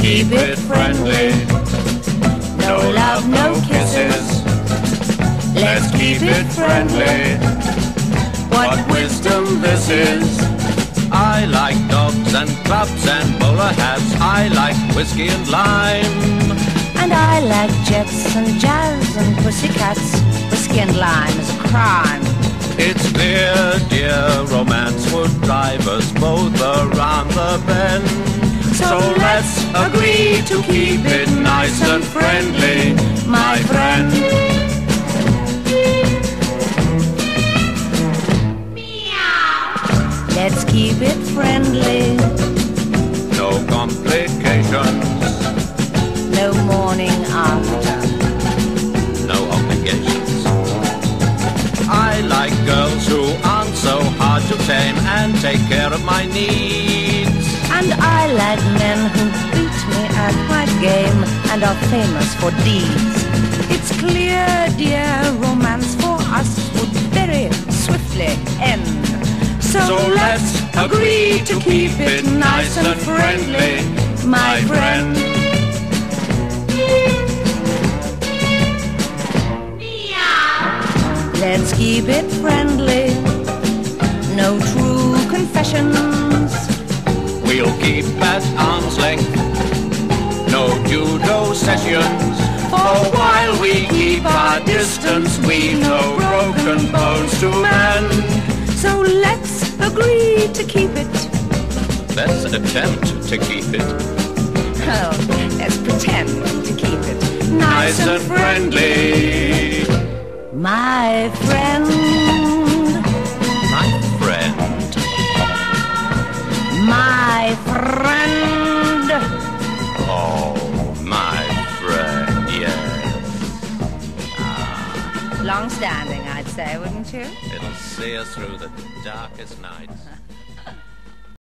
keep it friendly. No love, no kisses. Let's keep it friendly. What wisdom this is. I like dogs and clubs and bowler hats. I like whiskey and lime. And I like jets and jazz and pussycats. Whiskey and lime is a crime. It's clear, dear, romance would drive us both around the bend. So let's agree to keep it nice and friendly, my friend. Let's keep it friendly. No complications, No morning after. no obligations. I like girls who aren't so hard to tame and take care of my needs. And like men who beat me at my game and are famous for deeds. It's clear, dear, romance for us would very swiftly end. So, So let's agree to keep it nice and friendly, my friend. Let's keep it friendly. We'll at arm's length. No judo sessions. For while we keep our distance, we've no broken bones to mend. So let's agree to keep it. Let's attempt to keep it. Oh, let's pretend to keep it. Nice and friendly. My friend, Long standing, I'd say, wouldn't you? It'll see us through the darkest nights.